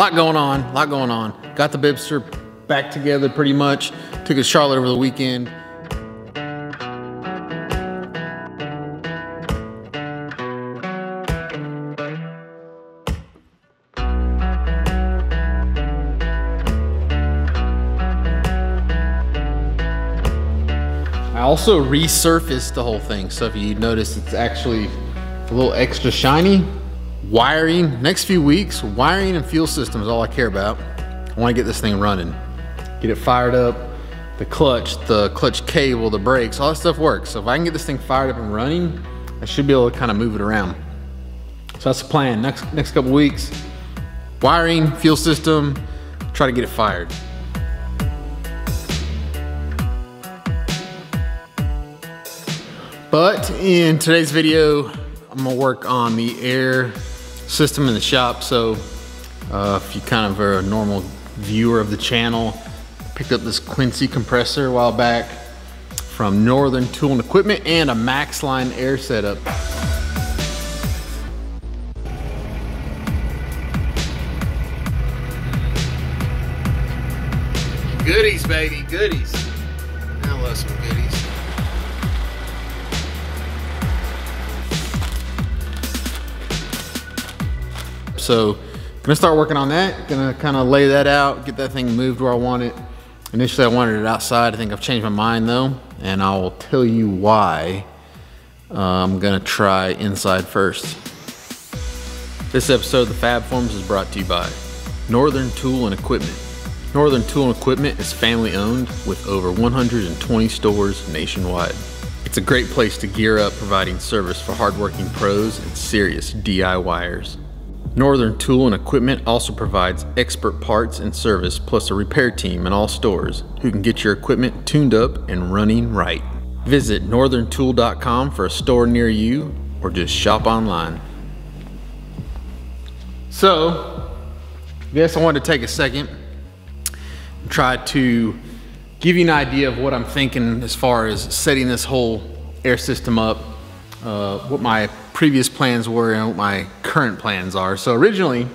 lot going on, a lot going on. Got the Bibster back together pretty much. Took it to Charlotte over the weekend. I also resurfaced the whole thing. So if you notice, it's actually a little extra shiny. Wiring, next few weeks, wiring and fuel system is all I care about. I wanna get this thing running. Get it fired up, the clutch, the clutch cable, the brakes, all that stuff works. So if I can get this thing fired up and running, I should be able to kind of move it around. So that's the plan, next, next couple weeks. Wiring, fuel system, try to get it fired. But in today's video, I'm gonna work on the air system in the shop. So uh, if you kind of are a normal viewer of the channel, picked up this Quincy compressor a while back from Northern Tool and Equipment and a Maxline air setup. Goodies, baby, goodies. So gonna start working on that. Gonna kind of lay that out, get that thing moved where I want it. Initially I wanted it outside. I think I've changed my mind though, and I will tell you why. Uh, I'm gonna try inside first. This episode of the Fab Forums is brought to you by Northern Tool and Equipment. Northern Tool and Equipment is family owned with over 120 stores nationwide. It's a great place to gear up providing service for hardworking pros and serious DIYers. Northern Tool and Equipment also provides expert parts and service plus a repair team in all stores who can get your equipment tuned up and running right. Visit northerntool.com for a store near you or just shop online. So, I guess I wanted to take a second and try to give you an idea of what I'm thinking as far as setting this whole air system up, uh, what my previous plans were and what my current plans are. So originally,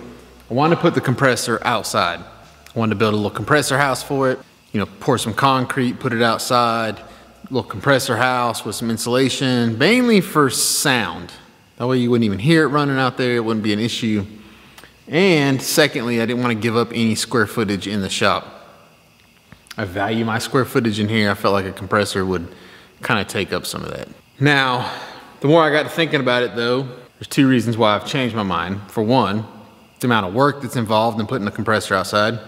I wanted to put the compressor outside. I wanted to build a little compressor house for it, you know, pour some concrete, put it outside, little compressor house with some insulation, mainly for sound. That way you wouldn't even hear it running out there, it wouldn't be an issue. And secondly, I didn't want to give up any square footage in the shop. I value my square footage in here. I felt like a compressor would kind of take up some of that. Now, the more I got to thinking about it though, there's two reasons why I've changed my mind. For one, the amount of work that's involved in putting the compressor outside.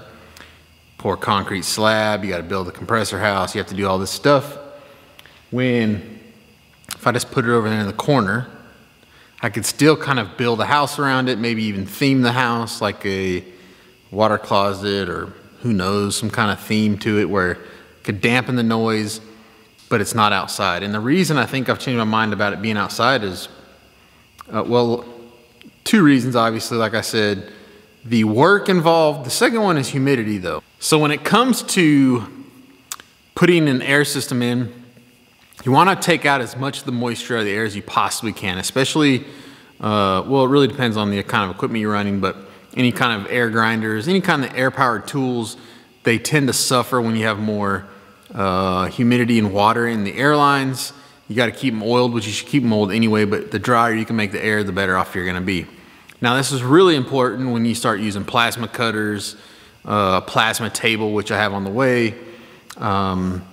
Pour concrete slab, you gotta build a compressor house, you have to do all this stuff. When, if I just put it over there in the corner, I could still kind of build a house around it, maybe even theme the house like a water closet or who knows, some kind of theme to it where it could dampen the noise, but it's not outside. And the reason I think I've changed my mind about it being outside is, uh, well, two reasons, obviously, like I said, the work involved. The second one is humidity, though. So when it comes to putting an air system in, you want to take out as much of the moisture of the air as you possibly can, especially, uh, well, it really depends on the kind of equipment you're running, but any kind of air grinders, any kind of air powered tools, they tend to suffer when you have more uh, humidity and water in the airlines. You got to keep them oiled, which you should keep them oiled anyway, but the drier you can make the air, the better off you're going to be. Now, this is really important when you start using plasma cutters, uh, plasma table, which I have on the way. Um,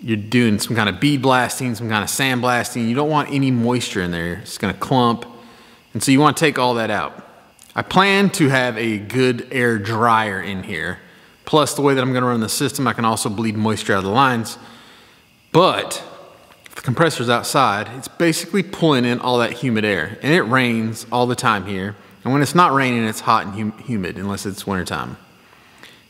you're doing some kind of bead blasting, some kind of sand blasting. You don't want any moisture in there. It's going to clump. And so you want to take all that out. I plan to have a good air dryer in here. Plus the way that I'm gonna run the system, I can also bleed moisture out of the lines. But if the compressor's outside, it's basically pulling in all that humid air. And it rains all the time here. And when it's not raining, it's hot and hum humid unless it's wintertime.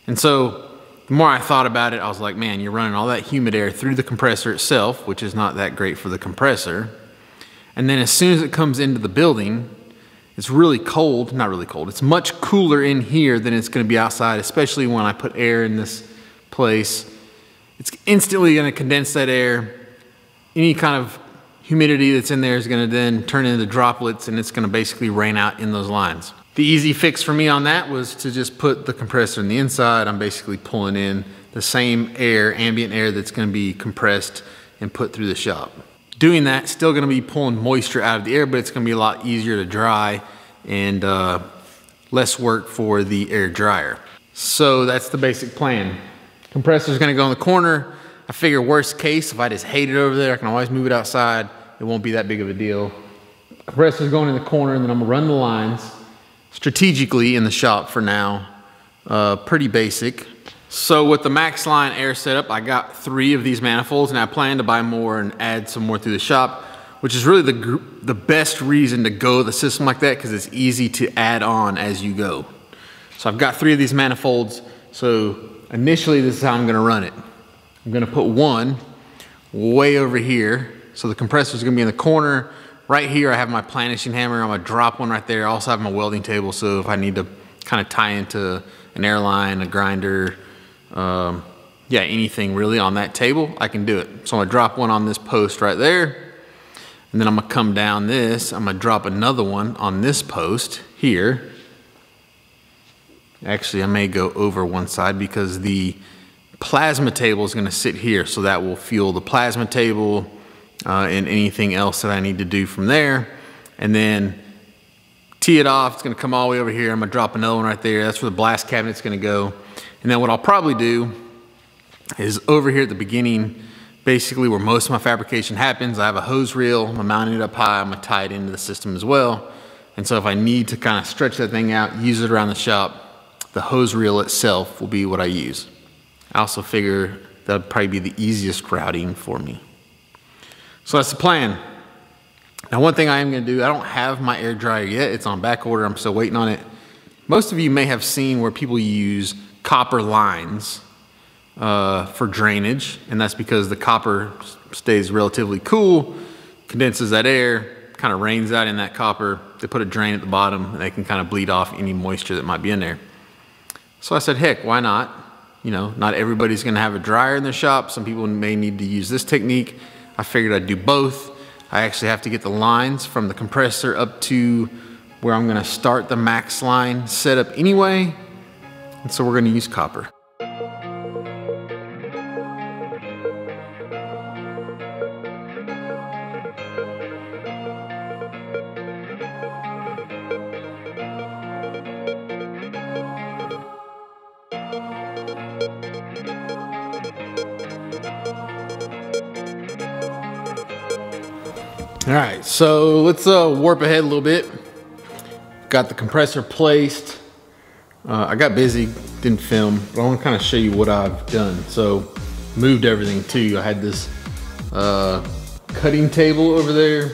And so the more I thought about it, I was like, man, you're running all that humid air through the compressor itself, which is not that great for the compressor. And then as soon as it comes into the building, it's really cold, not really cold, it's much cooler in here than it's gonna be outside, especially when I put air in this place. It's instantly gonna condense that air. Any kind of humidity that's in there is gonna then turn into droplets and it's gonna basically rain out in those lines. The easy fix for me on that was to just put the compressor in the inside. I'm basically pulling in the same air, ambient air that's gonna be compressed and put through the shop. Doing that, still gonna be pulling moisture out of the air, but it's gonna be a lot easier to dry and uh, less work for the air dryer. So that's the basic plan. Compressor's gonna go in the corner. I figure worst case, if I just hate it over there, I can always move it outside. It won't be that big of a deal. Compressor's going in the corner and then I'm gonna run the lines strategically in the shop for now. Uh, pretty basic. So with the MaxLine air setup, I got three of these manifolds and I plan to buy more and add some more through the shop, which is really the, the best reason to go a system like that because it's easy to add on as you go. So I've got three of these manifolds. So initially this is how I'm gonna run it. I'm gonna put one way over here. So the compressor is gonna be in the corner. Right here I have my planishing hammer. I'm gonna drop one right there. I also have my welding table. So if I need to kind of tie into an airline, a grinder, um, yeah, anything really on that table, I can do it. So I'm gonna drop one on this post right there. And then I'm gonna come down this, I'm gonna drop another one on this post here. Actually, I may go over one side because the plasma table is gonna sit here. So that will fuel the plasma table uh, and anything else that I need to do from there. And then tee it off, it's gonna come all the way over here. I'm gonna drop another one right there. That's where the blast cabinet's gonna go. And then what I'll probably do is over here at the beginning, basically where most of my fabrication happens, I have a hose reel, I'm mounting it up high, I'm gonna tie it into the system as well. And so if I need to kind of stretch that thing out, use it around the shop, the hose reel itself will be what I use. I also figure that would probably be the easiest routing for me. So that's the plan. Now one thing I am gonna do, I don't have my air dryer yet, it's on back order, I'm still waiting on it. Most of you may have seen where people use copper lines uh, for drainage, and that's because the copper stays relatively cool, condenses that air, kind of rains out in that copper. They put a drain at the bottom, and they can kind of bleed off any moisture that might be in there. So I said, heck, why not? You know, not everybody's gonna have a dryer in their shop. Some people may need to use this technique. I figured I'd do both. I actually have to get the lines from the compressor up to where I'm gonna start the max line setup anyway. And so we're gonna use copper. All right, so let's uh, warp ahead a little bit. Got the compressor placed. Uh, I got busy, didn't film, but I want to kind of show you what I've done. So moved everything too. I had this uh, cutting table over there.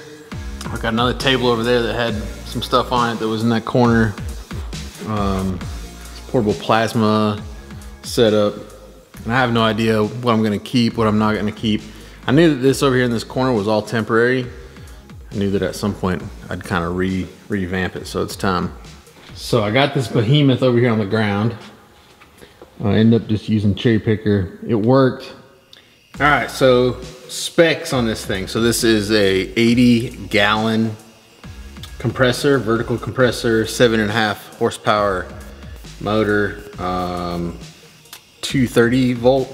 I got another table over there that had some stuff on it that was in that corner. Um, portable plasma setup. And I have no idea what I'm gonna keep, what I'm not gonna keep. I knew that this over here in this corner was all temporary. I knew that at some point I'd kind of re revamp it, so it's time. So I got this behemoth over here on the ground. I ended up just using cherry picker. It worked. All right, so specs on this thing. So this is a 80 gallon compressor, vertical compressor, seven and a half horsepower motor, um, 230 volt.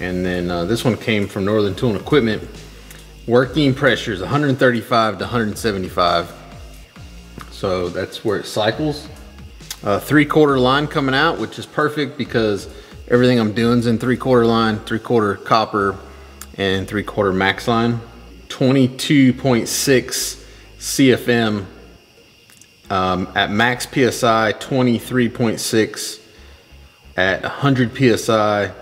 And then uh, this one came from Northern Tool and Equipment. Working pressure is 135 to 175. So that's where it cycles. Uh, three quarter line coming out, which is perfect because everything I'm doing is in three quarter line, three quarter copper, and three quarter max line. 22.6 CFM um, at max PSI, 23.6 at 100 PSI,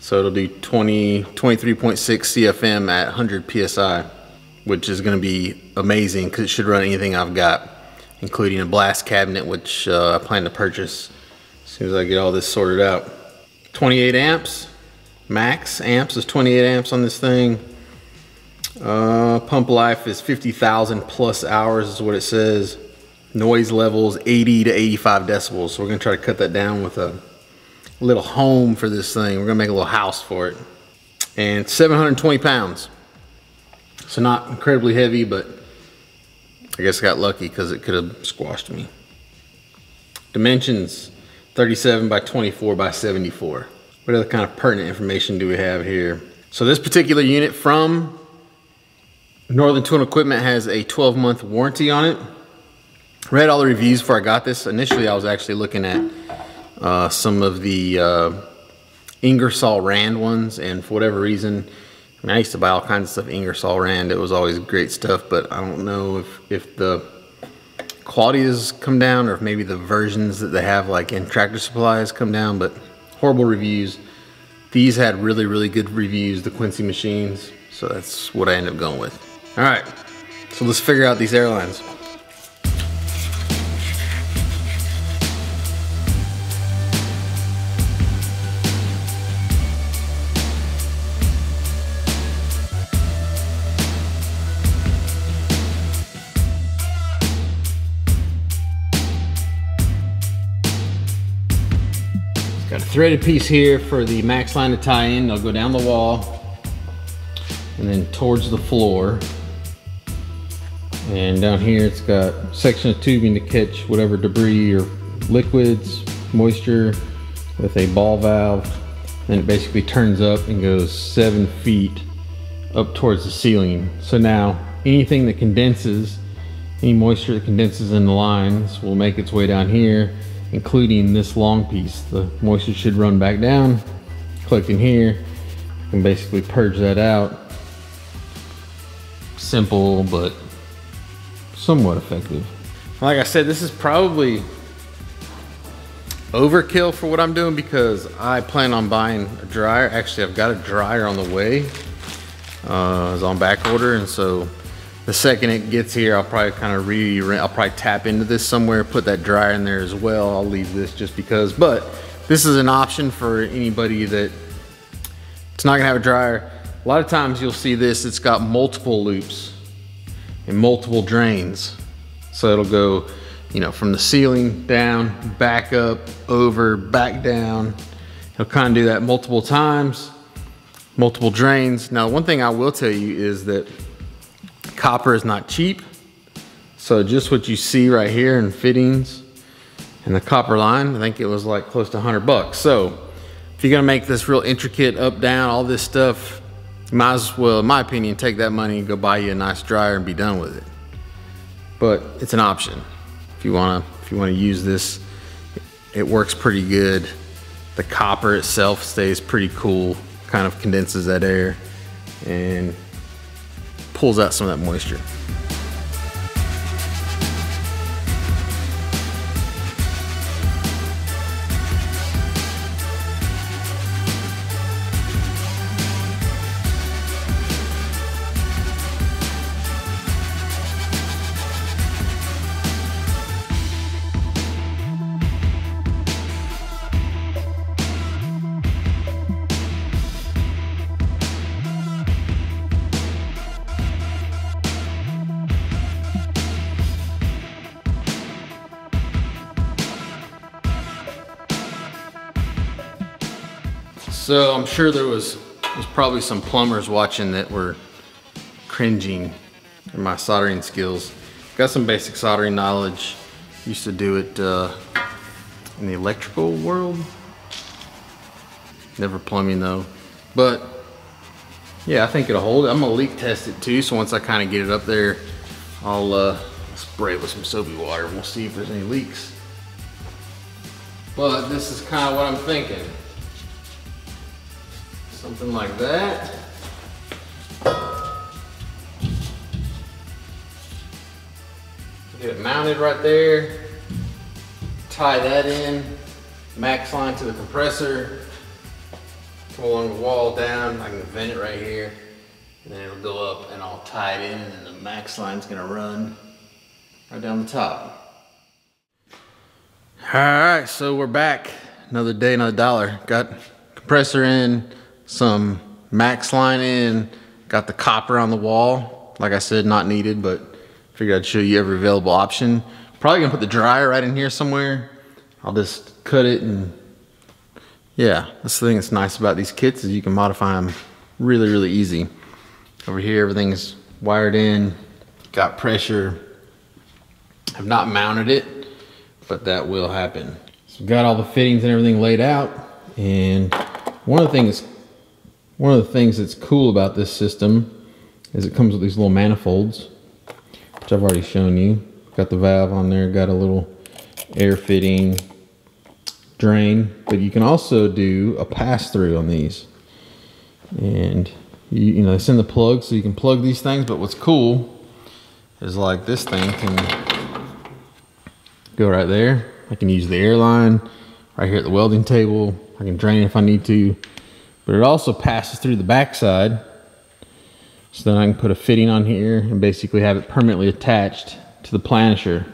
so it'll do 20, 23.6 CFM at 100 PSI, which is gonna be amazing because it should run anything I've got, including a blast cabinet, which uh, I plan to purchase as soon as I get all this sorted out. 28 amps, max amps is 28 amps on this thing. Uh, pump life is 50,000 plus hours is what it says. Noise levels 80 to 85 decibels. So we're gonna try to cut that down with a little home for this thing. We're gonna make a little house for it. And 720 pounds. So not incredibly heavy, but I guess I got lucky because it could have squashed me. Dimensions 37 by 24 by 74. What other kind of pertinent information do we have here? So this particular unit from Northern Tool Equipment has a 12 month warranty on it. Read all the reviews before I got this. Initially, I was actually looking at uh, some of the uh, Ingersoll Rand ones, and for whatever reason, I, mean, I used to buy all kinds of stuff Ingersoll Rand. It was always great stuff, but I don't know if, if the quality has come down or if maybe the versions that they have like in Tractor Supply has come down, but horrible reviews. These had really, really good reviews, the Quincy machines, so that's what I ended up going with. All right, so let's figure out these airlines. Got a threaded piece here for the max line to tie in. They'll go down the wall and then towards the floor. And down here it's got section of tubing to catch whatever debris or liquids, moisture with a ball valve. Then it basically turns up and goes seven feet up towards the ceiling. So now anything that condenses, any moisture that condenses in the lines will make its way down here including this long piece. The moisture should run back down, collect in here, and basically purge that out. Simple, but somewhat effective. Like I said, this is probably overkill for what I'm doing because I plan on buying a dryer. Actually, I've got a dryer on the way. Uh, it's on back order, and so the second it gets here, I'll probably kind of re, I'll probably tap into this somewhere, put that dryer in there as well. I'll leave this just because, but this is an option for anybody that it's not gonna have a dryer. A lot of times you'll see this, it's got multiple loops and multiple drains. So it'll go, you know, from the ceiling down, back up, over, back down. It'll kind of do that multiple times, multiple drains. Now, one thing I will tell you is that Copper is not cheap. So just what you see right here in fittings and the copper line, I think it was like close to 100 bucks. So if you're gonna make this real intricate up, down, all this stuff, might as well, in my opinion, take that money and go buy you a nice dryer and be done with it. But it's an option. If you wanna, if you wanna use this, it works pretty good. The copper itself stays pretty cool, kind of condenses that air and pulls out some of that moisture. So I'm sure there was there's probably some plumbers watching that were cringing at my soldering skills. Got some basic soldering knowledge. Used to do it uh, in the electrical world. Never plumbing though. But yeah, I think it'll hold. I'm gonna leak test it too. So once I kind of get it up there, I'll uh, spray it with some soapy water. We'll see if there's any leaks. But this is kind of what I'm thinking. Something like that. Get it mounted right there. Tie that in. Max line to the compressor. Come along the wall down. I can vent it right here. And then it'll go up and I'll tie it in and the max line's gonna run right down the top. All right, so we're back. Another day, another dollar. Got compressor in, some max line in, got the copper on the wall. Like I said, not needed, but figured I'd show you every available option. Probably gonna put the dryer right in here somewhere. I'll just cut it and yeah, that's the thing that's nice about these kits is you can modify them really, really easy. Over here, everything's wired in, got pressure, Have not mounted it, but that will happen. So got all the fittings and everything laid out. And one of the things, one of the things that's cool about this system is it comes with these little manifolds, which I've already shown you. Got the valve on there, got a little air fitting, drain, but you can also do a pass through on these. And you, you know, they send the plug so you can plug these things, but what's cool is like this thing can go right there. I can use the airline right here at the welding table. I can drain if I need to, but it also passes through the backside. So then I can put a fitting on here and basically have it permanently attached to the planisher.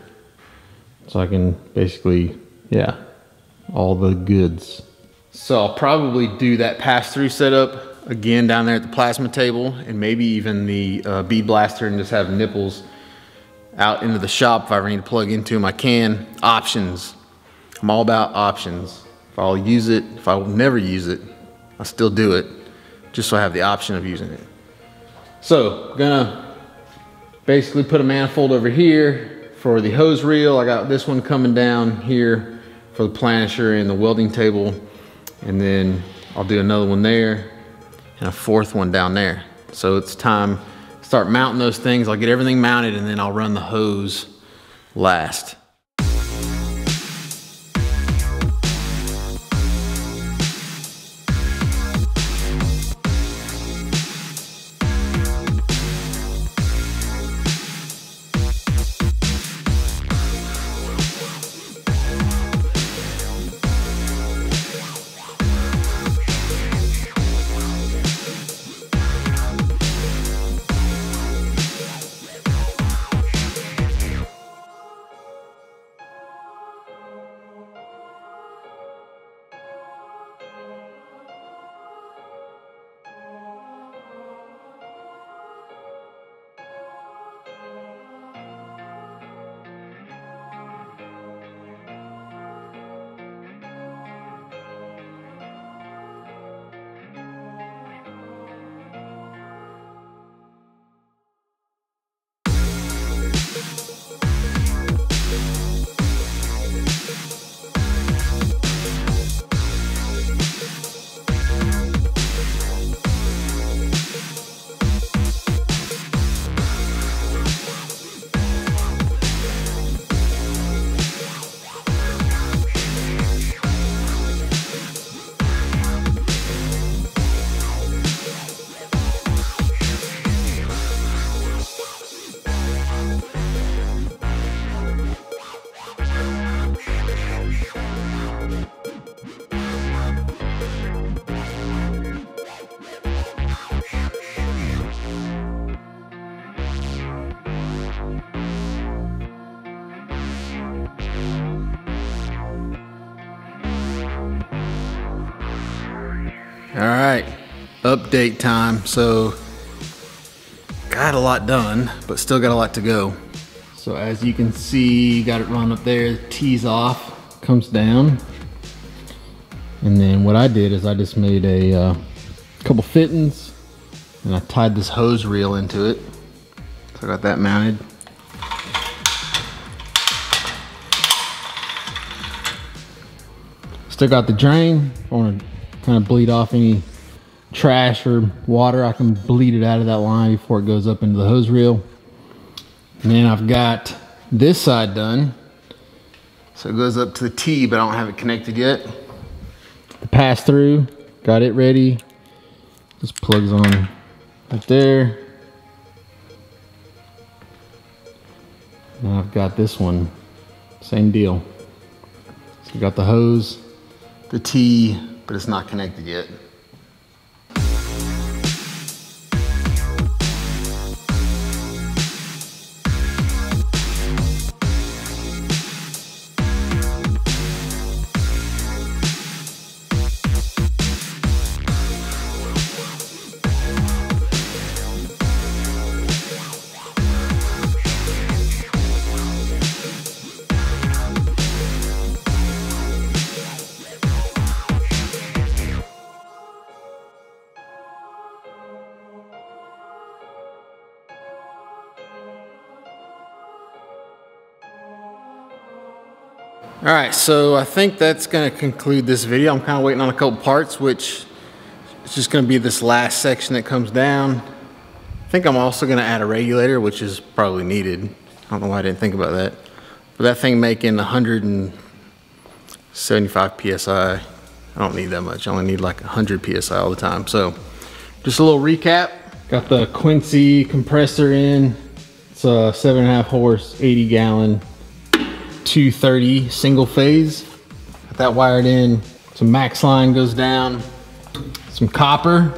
So I can basically, yeah, all the goods. So I'll probably do that pass-through setup again down there at the plasma table and maybe even the uh, bead blaster and just have nipples out into the shop if I ever need to plug into them. I can. Options. I'm all about options. If I'll use it, if I will never use it, I'll still do it just so I have the option of using it. So, gonna basically put a manifold over here for the hose reel. I got this one coming down here for the planisher and the welding table. And then I'll do another one there and a fourth one down there. So it's time to start mounting those things. I'll get everything mounted and then I'll run the hose last. Update time. So, got a lot done, but still got a lot to go. So as you can see, got it run up there, tees off, comes down. And then what I did is I just made a uh, couple fittings and I tied this hose reel into it. So I got that mounted. Still got the drain. I want to kind of bleed off any trash or water. I can bleed it out of that line before it goes up into the hose reel. And then I've got this side done. So it goes up to the T, but I don't have it connected yet. The pass through, got it ready. This plugs on right there. Now I've got this one, same deal. So got the hose, the T, but it's not connected yet. All right, so I think that's gonna conclude this video. I'm kind of waiting on a couple parts, which is just gonna be this last section that comes down. I think I'm also gonna add a regulator, which is probably needed. I don't know why I didn't think about that. But that thing making 175 PSI, I don't need that much. I only need like 100 PSI all the time. So just a little recap. Got the Quincy compressor in. It's a seven and a half horse, 80 gallon 230 single phase. Got that wired in. Some max line goes down. Some copper.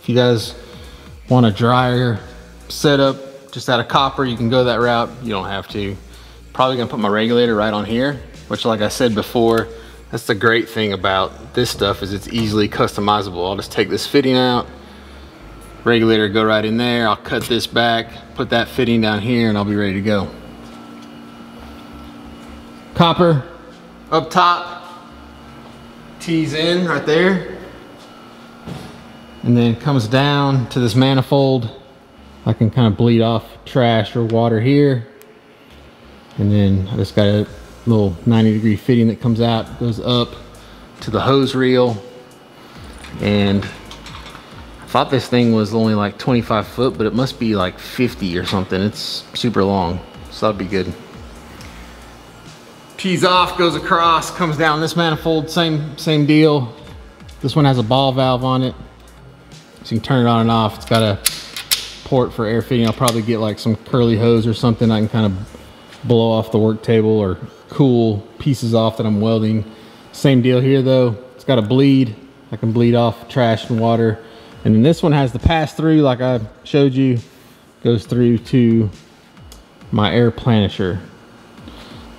If you guys want a drier setup just out of copper, you can go that route. You don't have to. Probably gonna put my regulator right on here, which like I said before, that's the great thing about this stuff is it's easily customizable. I'll just take this fitting out, regulator go right in there. I'll cut this back, put that fitting down here and I'll be ready to go copper up top, tees in right there, and then comes down to this manifold. I can kind of bleed off trash or water here. And then I just got a little 90 degree fitting that comes out, goes up to the hose reel. And I thought this thing was only like 25 foot, but it must be like 50 or something. It's super long, so that'd be good tees off, goes across, comes down this manifold, same, same deal. This one has a ball valve on it. So you can turn it on and off. It's got a port for air fitting. I'll probably get like some curly hose or something. I can kind of blow off the work table or cool pieces off that I'm welding. Same deal here though. It's got a bleed. I can bleed off trash and water. And then this one has the pass through like I showed you. Goes through to my air planisher.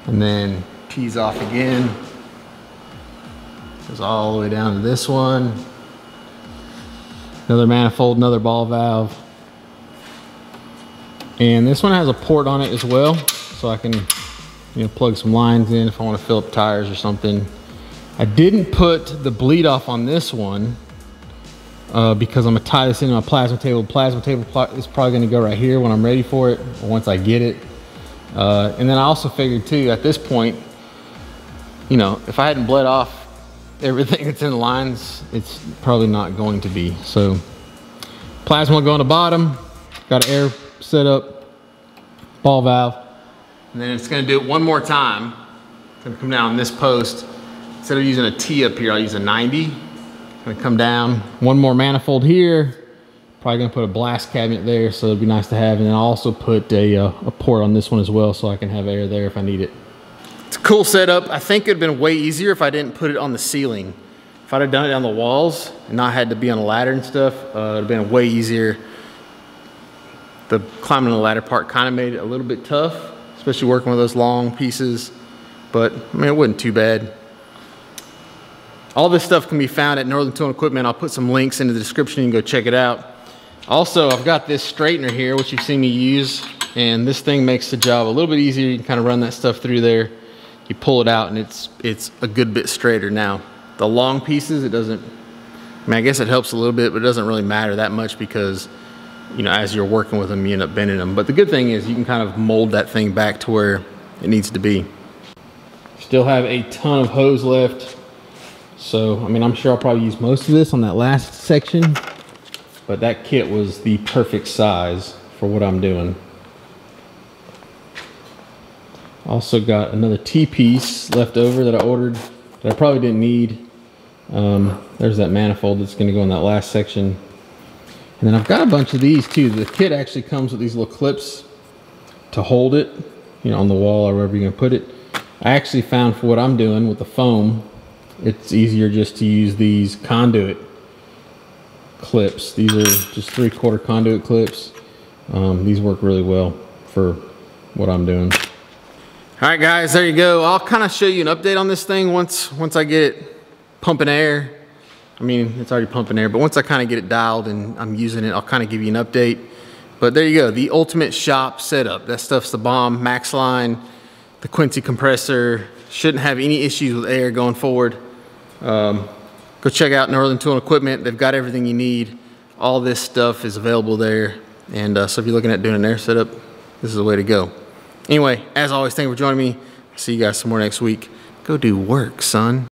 And then tees off again. Goes all the way down to this one. Another manifold, another ball valve. And this one has a port on it as well. So I can you know, plug some lines in if I want to fill up tires or something. I didn't put the bleed off on this one uh, because I'm gonna tie this into my plasma table. Plasma table is probably gonna go right here when I'm ready for it, or once I get it. Uh, and then I also figured too, at this point, you know, if I hadn't bled off everything that's in the lines, it's probably not going to be. So plasma will go on the bottom, got an air set up, ball valve, and then it's gonna do it one more time. It's gonna come down this post. Instead of using a T up here, I'll use a 90. Gonna come down, one more manifold here, probably gonna put a blast cabinet there, so it'd be nice to have. And then I'll also put a, uh, a port on this one as well, so I can have air there if I need it. It's a cool setup. I think it'd been way easier if I didn't put it on the ceiling. If I'd have done it on the walls and not had to be on a ladder and stuff, uh, it'd have been way easier. The climbing the ladder part kind of made it a little bit tough, especially working with those long pieces. But I mean, it wasn't too bad. All this stuff can be found at Northern Tool Equipment. I'll put some links in the description. You can go check it out. Also, I've got this straightener here, which you've seen me use, and this thing makes the job a little bit easier. You can kind of run that stuff through there you pull it out and it's it's a good bit straighter now. The long pieces, it doesn't, I mean, I guess it helps a little bit, but it doesn't really matter that much because, you know, as you're working with them, you end up bending them. But the good thing is you can kind of mold that thing back to where it needs to be. Still have a ton of hose left. So, I mean, I'm sure I'll probably use most of this on that last section, but that kit was the perfect size for what I'm doing. Also got another T-piece left over that I ordered that I probably didn't need. Um, there's that manifold that's gonna go in that last section. And then I've got a bunch of these too. The kit actually comes with these little clips to hold it, you know, on the wall or wherever you're gonna put it. I actually found for what I'm doing with the foam, it's easier just to use these conduit clips. These are just three quarter conduit clips. Um, these work really well for what I'm doing. All right, guys, there you go. I'll kind of show you an update on this thing once, once I get it pumping air. I mean, it's already pumping air, but once I kind of get it dialed and I'm using it, I'll kind of give you an update. But there you go, the ultimate shop setup. That stuff's the bomb. Max line, the Quincy compressor. Shouldn't have any issues with air going forward. Um, go check out Northern Tool and Equipment. They've got everything you need. All this stuff is available there. And uh, so if you're looking at doing an air setup, this is the way to go. Anyway, as always, thank you for joining me. See you guys some more next week. Go do work, son.